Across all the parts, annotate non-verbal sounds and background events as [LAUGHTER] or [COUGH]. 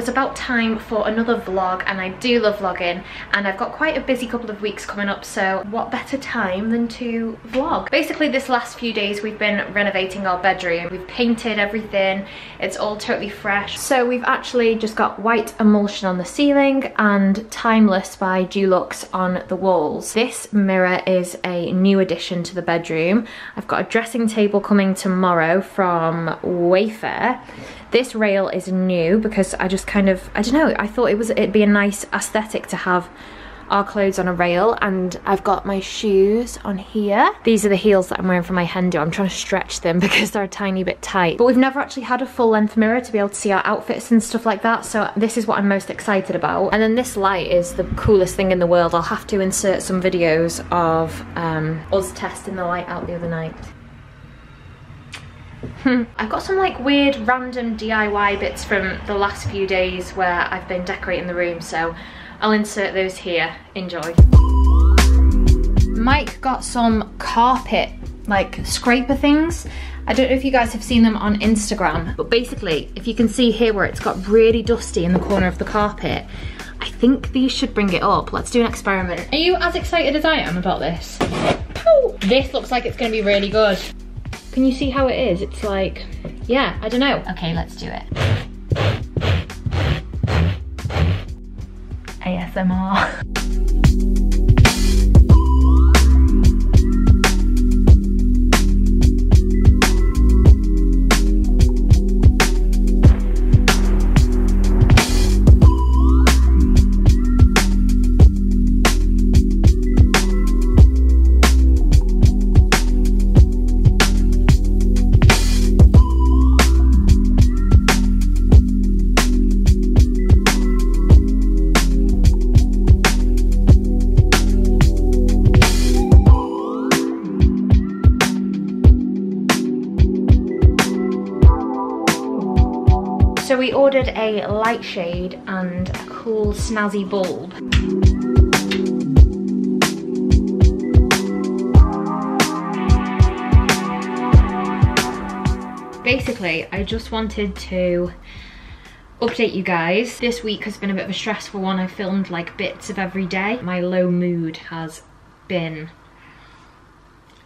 was about time for another vlog and I do love vlogging and I've got quite a busy couple of weeks coming up so what better time than to vlog. Basically this last few days we've been renovating our bedroom. We've painted everything, it's all totally fresh. So we've actually just got white emulsion on the ceiling and Timeless by Dulux on the walls. This mirror is a new addition to the bedroom. I've got a dressing table coming tomorrow from Wayfair. This rail is new because I just kind of, I don't know, I thought it was it'd be a nice aesthetic to have our clothes on a rail and I've got my shoes on here. These are the heels that I'm wearing for my Hendo. I'm trying to stretch them [LAUGHS] because they're a tiny bit tight. But we've never actually had a full length mirror to be able to see our outfits and stuff like that. So this is what I'm most excited about. And then this light is the coolest thing in the world. I'll have to insert some videos of um, us testing the light out the other night. Hmm. I've got some like weird random DIY bits from the last few days where I've been decorating the room so I'll insert those here. Enjoy. Mike got some carpet like scraper things. I don't know if you guys have seen them on Instagram, but basically, if you can see here where it's got really dusty in the corner of the carpet, I think these should bring it up. Let's do an experiment. Are you as excited as I am about this? This looks like it's gonna be really good. Can you see how it is? It's like, yeah, I don't know. Okay, let's do it. ASMR. [LAUGHS] a light shade and a cool snazzy bulb. Basically, I just wanted to update you guys. This week has been a bit of a stressful one. I filmed like bits of every day. My low mood has been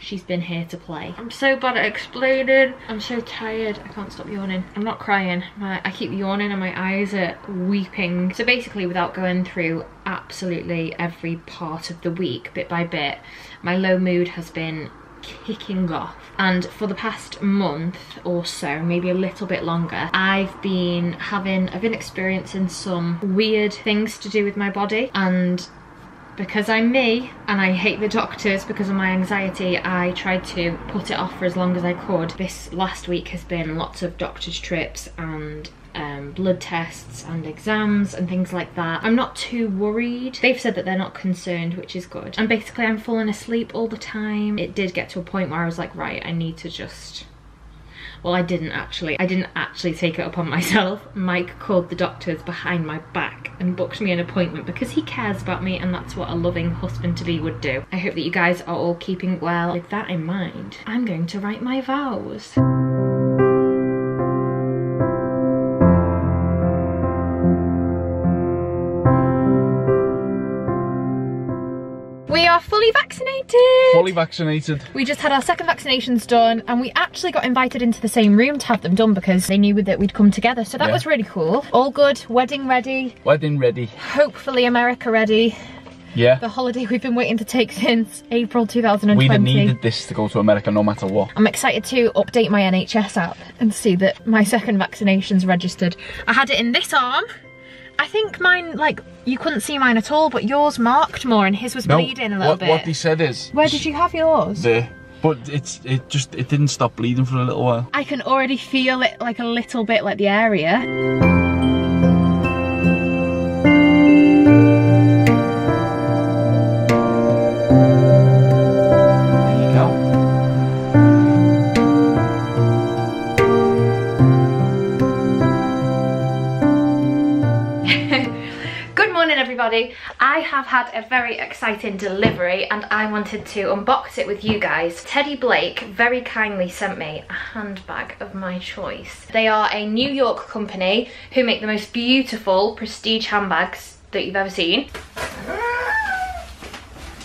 she's been here to play. I'm so bad at explaining. I'm so tired. I can't stop yawning. I'm not crying. My, I keep yawning and my eyes are weeping. So basically without going through absolutely every part of the week, bit by bit, my low mood has been kicking off and for the past month or so maybe a little bit longer I've been having I've been experiencing some weird things to do with my body and because I'm me and I hate the doctors because of my anxiety I tried to put it off for as long as I could this last week has been lots of doctor's trips and um, blood tests and exams and things like that. I'm not too worried. They've said that they're not concerned, which is good. And basically I'm falling asleep all the time. It did get to a point where I was like, right, I need to just well, I didn't actually. I didn't actually take it upon myself. [LAUGHS] Mike called the doctors behind my back and booked me an appointment because he cares about me and that's what a loving husband-to-be would do. I hope that you guys are all keeping well. With that in mind, I'm going to write my vows. Are fully vaccinated. Fully vaccinated. We just had our second vaccinations done and we actually got invited into the same room to have them done because they knew that we'd come together. So that Yeah. was really cool. All good, wedding ready, Wedding ready. hopefully America ready. Yeah. The holiday we've been waiting to take since April 2020. We'd have needed this to go to America no matter what. I'm excited to update my NHS app and see that my second vaccination's registered. I had it in this arm. I think mine, like, you couldn't see mine at all, but yours marked more and his was bleeding a little what, bit. what he said is Where did you have yours? there, but it's it just it didn't stop bleeding for a little while. I can already feel it like a little bit like the area. Everybody. I have had a very exciting delivery and I wanted to unbox it with you guys. Teddy Blake very kindly sent me a handbag of my choice. They are a New York company who make the most beautiful prestige handbags that you've ever seen.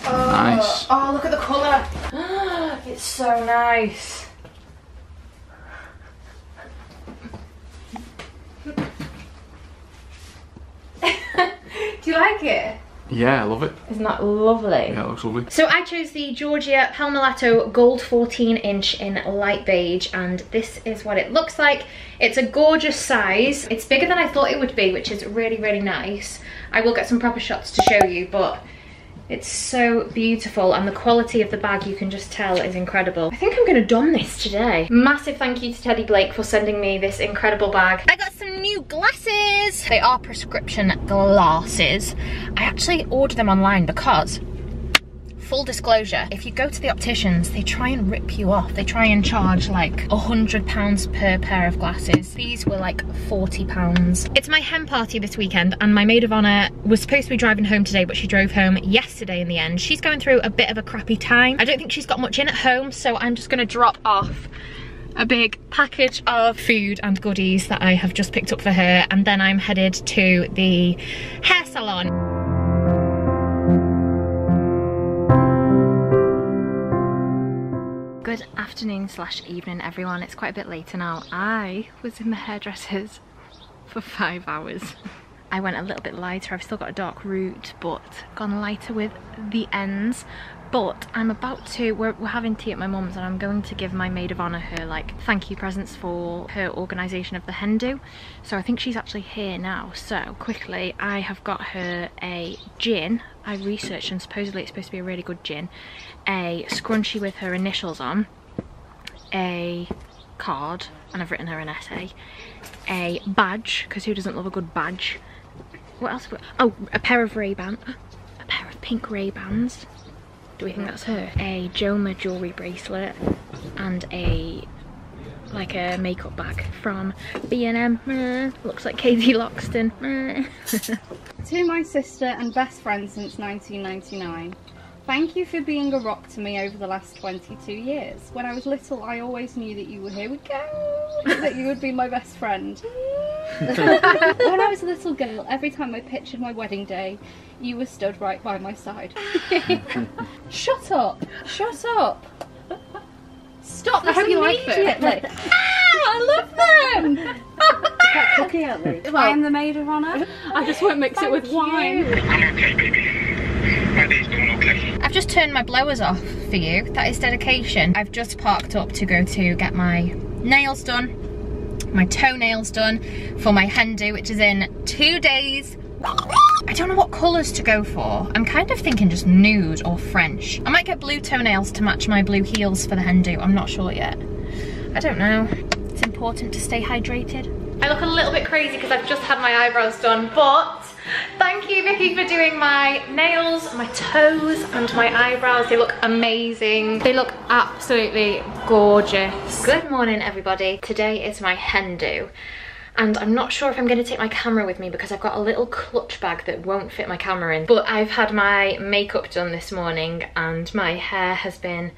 Oh, Nice. Oh, look at the colour. [GASPS] it's so nice. Do you like it? Yeah, I love it. Isn't that lovely? Yeah, it looks lovely. So I chose the Georgia Palmellato Gold 14 inch in light beige and this is what it looks like. It's a gorgeous size. It's bigger than I thought it would be, which is really, really nice. I will get some proper shots to show you, but it's so beautiful and the quality of the bag you can just tell is incredible. I think I'm gonna don this today. Massive thank you to Teddy Blake for sending me this incredible bag. I got some new glasses. They are prescription glasses. I actually ordered them online because full disclosure, if you go to the opticians, they try and rip you off. They try and charge like a hundred pounds per pair of glasses. These were like 40 pounds. It's my hen party this weekend and my maid of honor was supposed to be driving home today, but she drove home yesterday in the end. She's going through a bit of a crappy time. I don't think she's got much in at home, so I'm just gonna drop off a big package of food and goodies that I have just picked up for her and then I'm headed to the hair salon. Good afternoon slash evening everyone. It's quite a bit later now. I was in the hairdressers [LAUGHS] for five hours. I went a little bit lighter. I've still got a dark root, but gone lighter with the ends. But I'm about to, we're, we're having tea at my mum's and I'm going to give my maid of honour her like thank you presents for her organisation of the hen do. So I think she's actually here now. So quickly, I have got her a gin. I researched and supposedly it's supposed to be a really good gin. A scrunchie with her initials on. A card, and I've written her an essay. A badge, because who doesn't love a good badge? What else? Oh, a pair of Ray-Ban, [GASPS] a pair of pink Ray-Bans. Do we think that's her? A Joma jewellery bracelet and a like a makeup bag from B&M. Looks like Katie Loxton. [LAUGHS] To my sister and best friend since 1999. Thank you for being a rock to me over the last 22 years. When I was little, I always knew that you were here we go, that you would be my best friend. [LAUGHS] when I was a little girl, every time I pictured my wedding day, you were stood right by my side. [LAUGHS] Shut up! Shut up! Stop this you like immediately! ah, I love them! [LAUGHS] cookie at me. I am the maid of honour. I just won't mix it with wine. I'm okay, baby. My day's going okay. I've just turned my blowers off for you. That is dedication. I've just parked up to go to get my nails done, my toenails done for my hen do, which is in two days. I don't know what colours to go for. I'm kind of thinking just nude or French. I might get blue toenails to match my blue heels for the hen do. I'm not sure yet. I don't know. It's important to stay hydrated. I look a little bit crazy because I've just had my eyebrows done, but thank you Vicky for doing my nails, my toes and my eyebrows. They look amazing. They look absolutely gorgeous. Good morning everybody. Today is my hen do. And I'm not sure if I'm going to take my camera with me because I've got a little clutch bag that won't fit my camera in. But I've had my makeup done this morning and my hair has been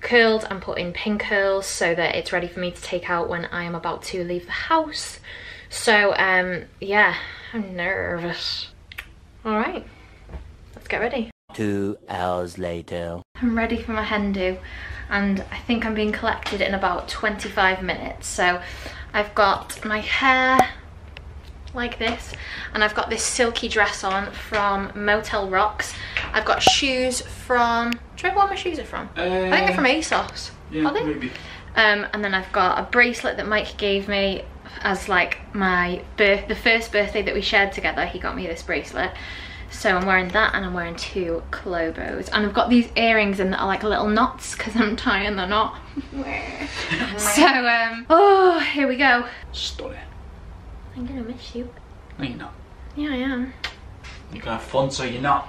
curled and put in pin curls so that it's ready for me to take out when I am about to leave the house. So um yeah, I'm nervous. All right, let's get ready. Two hours later. I'm ready for my hen do and I think I'm being collected in about 25 minutes. So I've got my hair like this and I've got this silky dress on from Motel Rocks. I've got shoes from, do you remember where my shoes are from? I think they're from ASOS. Yeah, Are they? maybe. Um, and then I've got a bracelet that Mike gave me as like my birth, the first birthday that we shared together. He got me this bracelet. So I'm wearing that and I'm wearing two Colobos. And I've got these earrings in that are like little knots because I'm tying the knot. [LAUGHS] so, um, oh, here we go. Stunning. I'm gonna miss you. No, you're not. Yeah, I am. You're gonna have fun, so you're not.